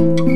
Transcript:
Bye.